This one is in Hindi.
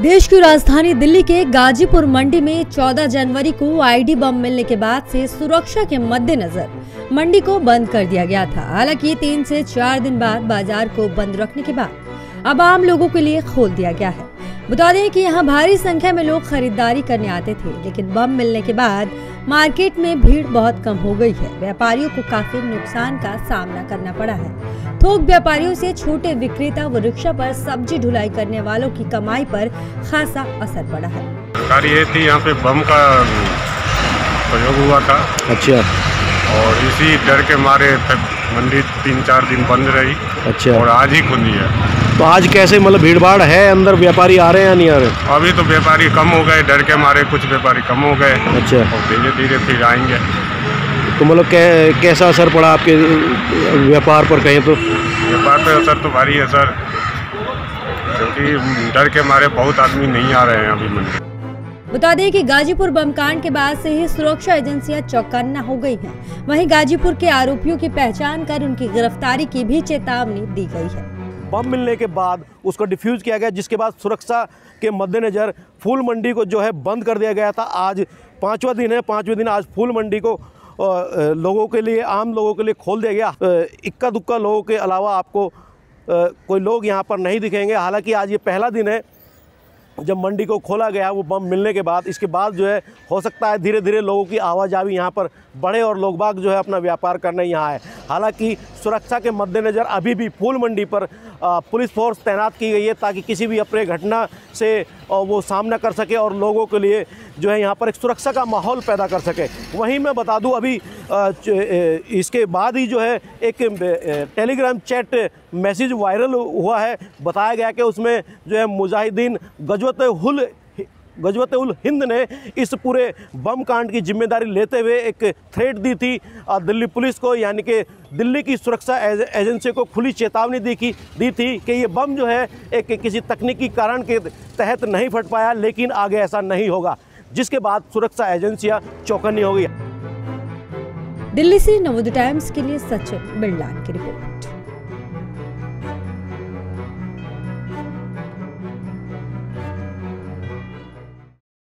देश की राजधानी दिल्ली के गाजीपुर मंडी में 14 जनवरी को आईडी बम मिलने के बाद से सुरक्षा के मद्देनजर मंडी को बंद कर दिया गया था। हालाँकि तीन से चार दिन बाद बाज़ार को बंद रखने के बाद अब आम लोगों के लिए खोल दिया गया है। बता दें कि यहाँ भारी संख्या में लोग खरीदारी करने आते थे लेकिन बम मिलने के बाद मार्केट में भीड़ बहुत कम हो गई है। व्यापारियों को काफ़ी नुकसान का सामना करना पड़ा है। थोक व्यापारियों से छोटे विक्रेता व रिक्शा पर सब्ज़ी ढुलाई करने वालों की कमाई पर खासा असर पड़ा है। ये थी यहाँ पे बम का प्रयोग हुआ था। अच्छा। और इसी डर के मारे मंडी तीन चार दिन बंद रही। अच्छा। और आज ही खुली है। तो आज कैसे मतलब भीड़ भाड़ है अंदर? व्यापारी आ रहे हैं या नहीं आ रहे? अभी तो व्यापारी कम हो गए डर के मारे कुछ व्यापारी कम हो गए। अच्छा। और धीरे धीरे फिर आएँगे। तो मतलब कै, कैसा असर पड़ा आपके व्यापार पर कहें तो? व्यापार पे असर तो भारी है सर। क्योंकि डर के मारे बहुत आदमी नहीं आ रहे हैं अभी मंडी बता दें कि गाजीपुर बम कांड के बाद से ही सुरक्षा एजेंसियाँ चौकन्ना हो गई हैं। वहीं गाजीपुर के आरोपियों की पहचान कर उनकी गिरफ्तारी की भी चेतावनी दी गई है। बम मिलने के बाद उसको डिफ्यूज़ किया गया, जिसके बाद सुरक्षा के मद्देनज़र फूल मंडी को जो है बंद कर दिया गया था। आज पाँचवा दिन है, पाँचवें दिन आज फूल मंडी को लोगों के लिए, आम लोगों के लिए खोल दिया गया। इक्का दुक्का लोगों के अलावा आपको कोई लोग यहाँ पर नहीं दिखेंगे। हालाँकि आज ये पहला दिन है, जब मंडी को खोला गया, वो बम मिलने के बाद, इसके बाद जो है, हो सकता है धीरे धीरे लोगों की आवाजाही यहाँ पर बढ़े और लोग बाग जो है अपना व्यापार करने यहाँ आए। हालाँकि सुरक्षा के मद्देनज़र अभी भी फूल मंडी पर पुलिस फोर्स तैनात की गई है ताकि किसी भी अप्रिय घटना से वो सामना कर सके और लोगों के लिए जो है यहाँ पर एक सुरक्षा का माहौल पैदा कर सके। वहीं मैं बता दूँ, अभी इसके बाद ही जो है एक टेलीग्राम चैट मैसेज वायरल हुआ है। बताया गया कि उसमें जो है मुजाहिदीन गजवत हुल गजवत उल हिंद ने इस पूरे बम कांड की ज़िम्मेदारी लेते हुए एक थ्रेट दी थी। दिल्ली पुलिस को, यानी कि दिल्ली की सुरक्षा एज- एजेंसी को खुली चेतावनी दी की, दी थी कि ये बम जो है एक किसी तकनीकी कारण के तहत नहीं फट पाया, लेकिन आगे ऐसा नहीं होगा, जिसके बाद सुरक्षा एजेंसियाँ चौकन्नी हो गई। दिल्ली से नवोदय टाइम्स के लिए सचिन बिरला की रिपोर्ट।